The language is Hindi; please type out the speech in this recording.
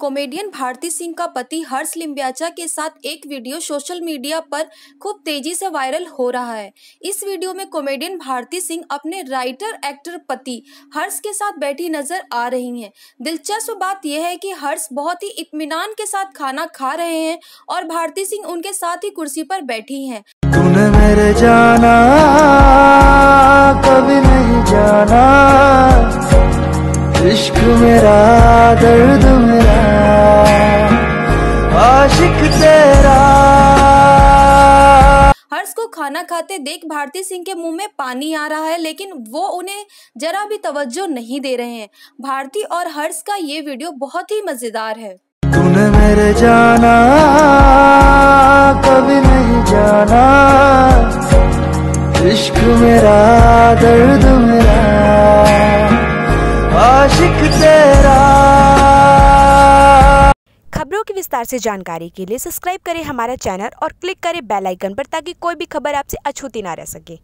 कॉमेडियन भारती सिंह का पति हर्ष लिम्बियाचा के साथ एक वीडियो सोशल मीडिया पर खूब तेज़ी से वायरल हो रहा है। इस वीडियो में कॉमेडियन भारती सिंह अपने राइटर, एक्टर पति हर्ष के साथ बैठी नज़र आ रही हैं। दिलचस्प बात यह है कि हर्ष बहुत ही इत्मीनान के साथ खाना खा रहे हैं और भारती सिंह उनके साथ ही कुर्सी पर बैठी हैं। इश्क मेरा दर्द खाना खाते देख भारती सिंह के मुँह में पानी आ रहा है, लेकिन वो उन्हें जरा भी तवज्जो नहीं दे रहे हैं। भारती और हर्ष का ये वीडियो बहुत ही मज़ेदार है। तूने मेरे जाना, कभी नहीं जाना। इश्क मेरा, दर्द मेरा। आशिक तेरा विस्तार से जानकारी के लिए सब्सक्राइब करें हमारा चैनल और क्लिक करें बेल आइकन पर ताकि कोई भी खबर आपसे अछूती ना रह सके।